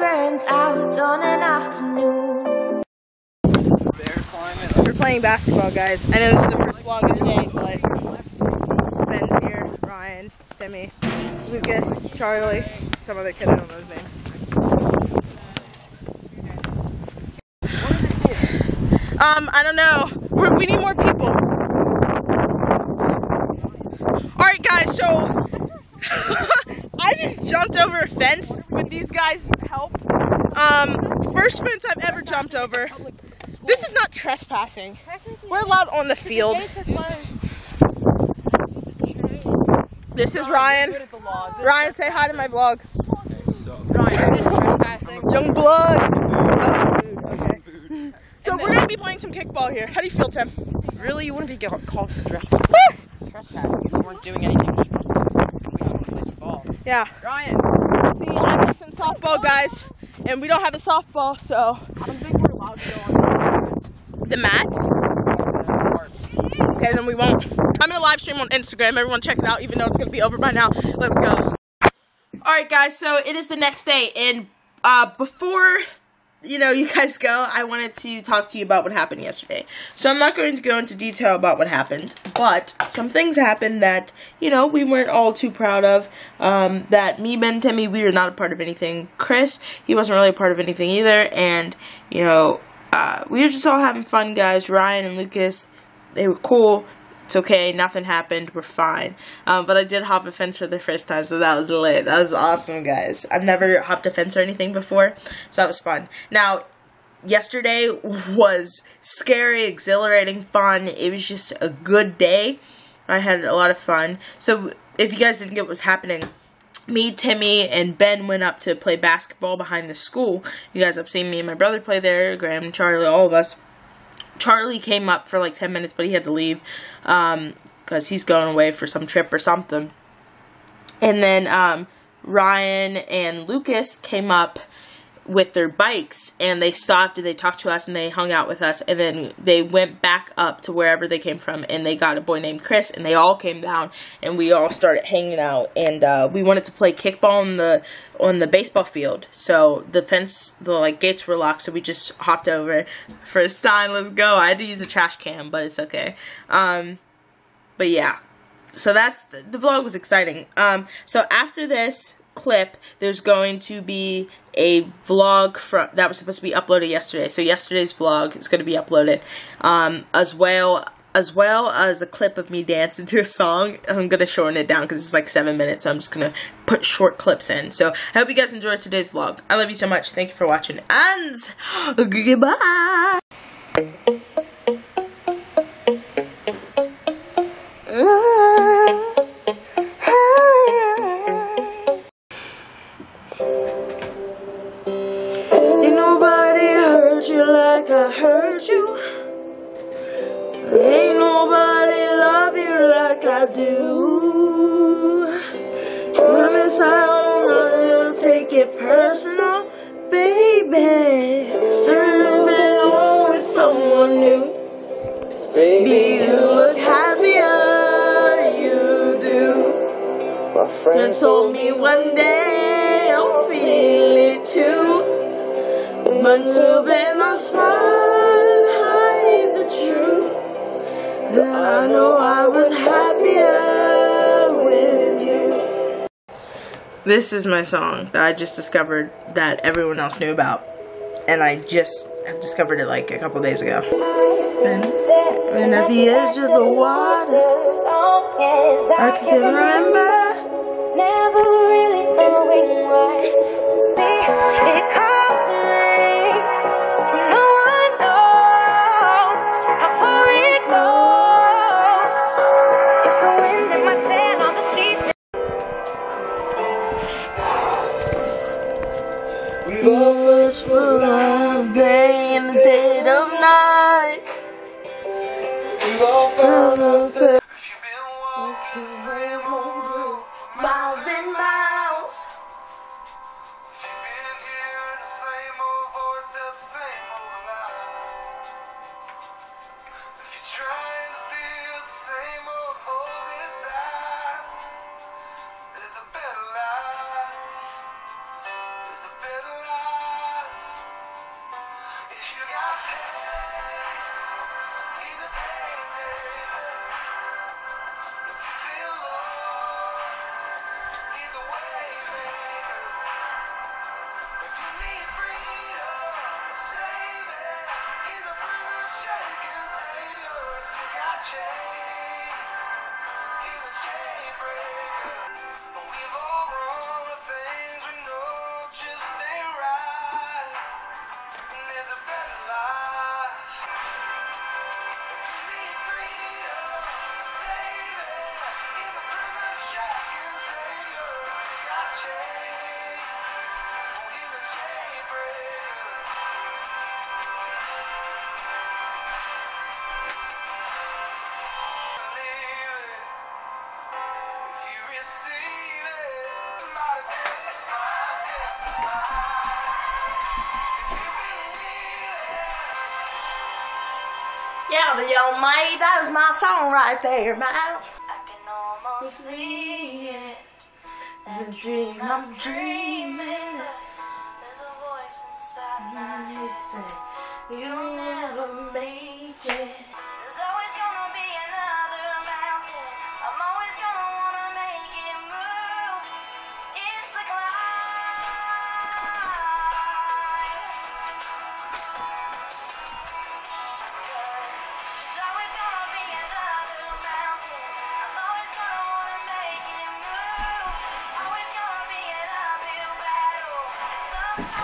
burns out on an afternoon. We're playing basketball, guys. I know this is the first vlog of the day, but Ben's here, Ryan, Timmy, Lucas, Charlie, some other kid, I don't know his name. Um, I don't know. We're, we need more people. Alright, guys, so I just jumped over a fence with these guys' help. Um, first fence I've ever jumped over. This is not trespassing. We're allowed on the field. This is Ryan. Ryan, say hi to my vlog. Young blood. So we're gonna be playing some kickball here. How do you feel, Tim? Really, you wouldn't be called for dress- trespassing if you weren't doing anything. We just want to play some ball. Yeah. Ryan, See, I'm missing softball, guys, and we don't have a softball, so I don't think we're allowed to go on the mats. the courts. Okay, then we won't. I'm gonna live stream on Instagram. Everyone check it out, even though it's gonna be over by now. Let's go. All right, guys. So it is the next day, and uh, before you know you guys go, I wanted to talk to you about what happened yesterday. So I'm not going to go into detail about what happened, but some things happened that you know we weren't all too proud of. Um, that me, Ben, Timmy, we were not a part of anything. Chris, he wasn't really a part of anything either, and you know. Uh, we were just all having fun, guys. Ryan and Lucas, they were cool. It's okay. Nothing happened. We're fine. Um, but I did hop a fence for the first time, so that was lit. That was awesome, guys. I've never hopped a fence or anything before, so that was fun. Now, yesterday was scary, exhilarating, fun. It was just a good day. I had a lot of fun. So, if you guys didn't get what was happening, me, Timmy, and Ben went up to play basketball behind the school. You guys have seen me and my brother play there, Graham, Charlie, all of us. Charlie came up for like 10 minutes, but he had to leave because he's going away for some trip or something. And then um, Ryan and Lucas came up with their bikes and they stopped and they talked to us and they hung out with us and then they went back up to wherever they came from and they got a boy named Chris and they all came down and we all started hanging out and uh, we wanted to play kickball on the on the baseball field. So the fence the like gates were locked so we just hopped over first time let's go. I had to use a trash can but it's okay. Um but yeah. So that's the, the vlog was exciting. Um so after this clip there's going to be a vlog from that was supposed to be uploaded yesterday. So yesterday's vlog is going to be uploaded. Um as well as well as a clip of me dancing to a song. I'm going to shorten it down because it's like seven minutes so i'm just going to put short clips in. So i hope you guys enjoyed today's vlog. I love you so much. Thank you for watching and goodbye like I hurt you. Ain't nobody love you like I do. Promise I won't take it personal, baby. I've been alone with someone new. Baby, you look happier, you do. My friend And told me one day I'll feel it too. But till then I'll smile and hide the truth. That I know I was happier with you. This is my song that I just discovered that everyone else knew about. And I just have discovered it like a couple days ago. And, and at the edge of the water, I can remember. Never really knowing why change. Out the your mate. That was my song right there, man. I can almost see it. The dream I'm dreaming. There's a voice inside my mm-hmm. head saying, You'll never make it. Oh,